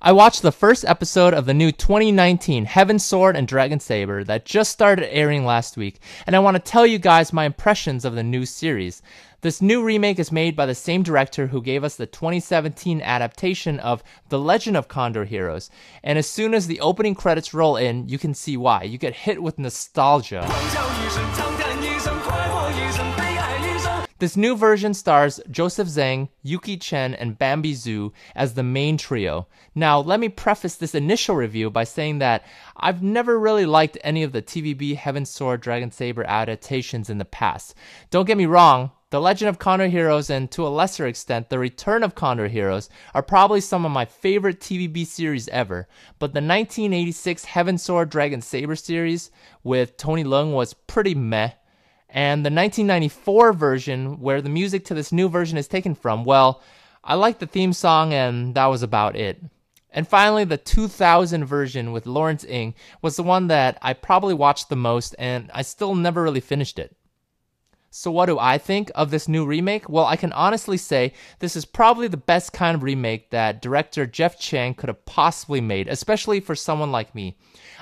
I watched the first episode of the new 2019 Heaven Sword and Dragon Saber that just started airing last week, and I want to tell you guys my impressions of the new series. This new remake is made by the same director who gave us the 2017 adaptation of The Legend of Condor Heroes, and as soon as the opening credits roll in, you can see why. You get hit with nostalgia. This new version stars Joseph Zhang, Yuki Chen, and Bambi Zhu as the main trio. Now, let me preface this initial review by saying that I've never really liked any of the TVB Heaven Sword Dragon Saber adaptations in the past. Don't get me wrong, the Legend of Condor Heroes and to a lesser extent The Return of Condor Heroes are probably some of my favorite TVB series ever, but the 1986 Heaven Sword Dragon Saber series with Tony Leung was pretty meh. And the 1994 version, where the music to this new version is taken from, well, I liked the theme song and that was about it. And finally, the 2000 version with Lawrence Ng was the one that I probably watched the most and I still never really finished it. So, what do I think of this new remake? Well, I can honestly say this is probably the best kind of remake that director Jeff Chang could have possibly made, especially for someone like me.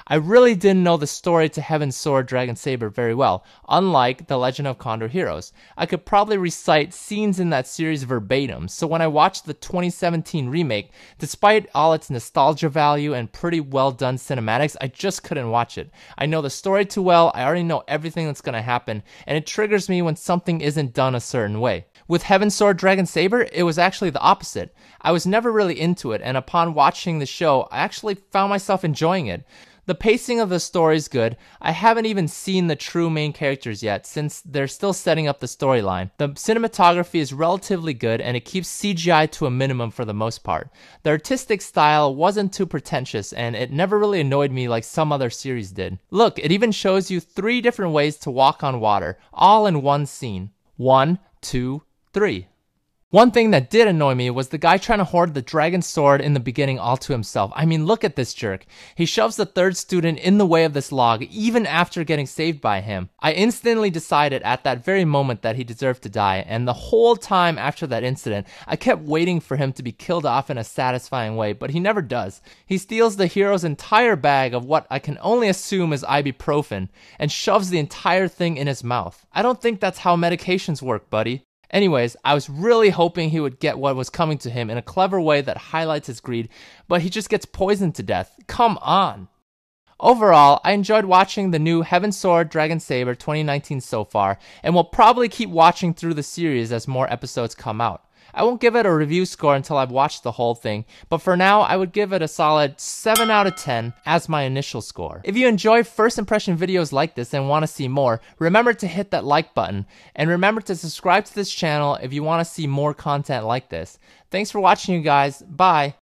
I really didn't know the story to Heaven Sword Dragon Saber very well, unlike The Legend of Condor Heroes. I could probably recite scenes in that series verbatim, so when I watched the 2017 remake, despite all its nostalgia value and pretty well done cinematics, I just couldn't watch it. I know the story too well, I already know everything that's gonna happen, and it triggers me when something isn't done a certain way. With Heaven Sword Dragon Saber, it was actually the opposite. I was never really into it, and upon watching the show, I actually found myself enjoying it. The pacing of the story is good. I haven't even seen the true main characters yet, since they're still setting up the storyline. The cinematography is relatively good, and it keeps CGI to a minimum for the most part. The artistic style wasn't too pretentious, and it never really annoyed me like some other series did. Look, it even shows you three different ways to walk on water, all in one scene. One, two, three. One thing that did annoy me was the guy trying to hoard the dragon sword in the beginning all to himself. I mean, look at this jerk. He shoves the third student in the way of this log even after getting saved by him. I instantly decided at that very moment that he deserved to die, and the whole time after that incident, I kept waiting for him to be killed off in a satisfying way, but he never does. He steals the hero's entire bag of what I can only assume is ibuprofen and shoves the entire thing in his mouth. I don't think that's how medications work, buddy. Anyways, I was really hoping he would get what was coming to him in a clever way that highlights his greed, but he just gets poisoned to death. Come on! Overall, I enjoyed watching the new Heaven Sword Dragon Saber 2019 so far, and will probably keep watching through the series as more episodes come out. I won't give it a review score until I've watched the whole thing, but for now, I would give it a solid 7 out of 10 as my initial score. If you enjoy first impression videos like this and want to see more, remember to hit that like button, and remember to subscribe to this channel if you want to see more content like this. Thanks for watching you guys, bye!